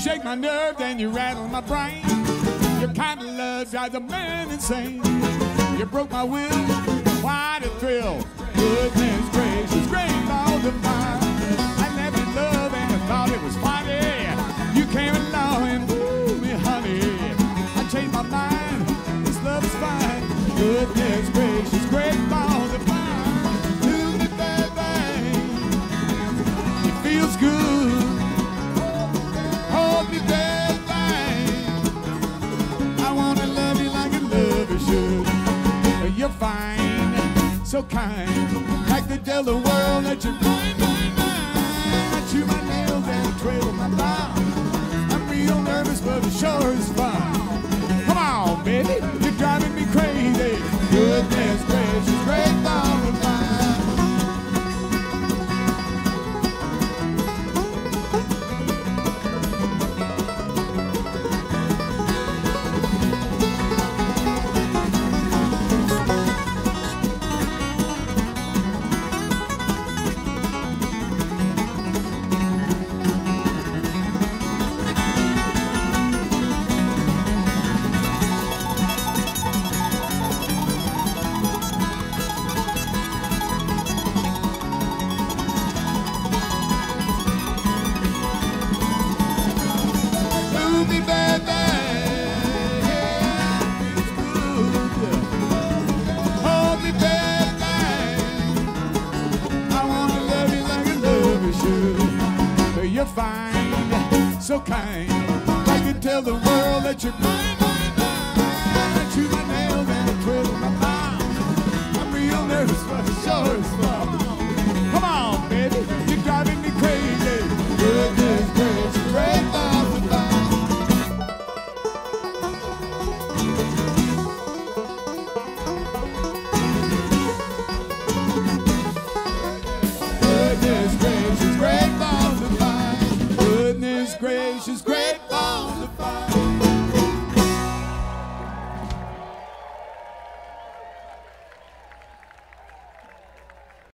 shake my nerve, then you rattle my brain. Your kind of love drives a man insane. You broke my will, quite a thrill. Goodness gracious, great balls of fire. I never loved and I thought it was funny. You came along and woo me, honey. I changed my mind. This love is fine. Goodness so kind, like the world that you're mine, mine, mine. I chew my nails and trail my thumb. I'm real nervous, but it sure is fun. You're fine, so kind. I can tell the world that you're mine, mine, mine. I chew my nails and I twiddle my thumb. I'm real nervous, but sure is fun. great of fire.